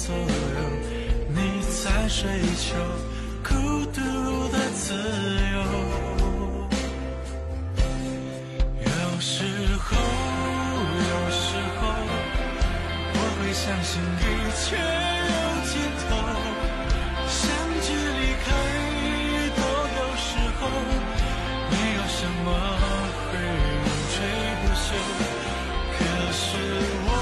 所有你在追求孤独的自由有时候有时候我会相信一切有尽头相聚离开都有时候没有什么会永垂不朽可是我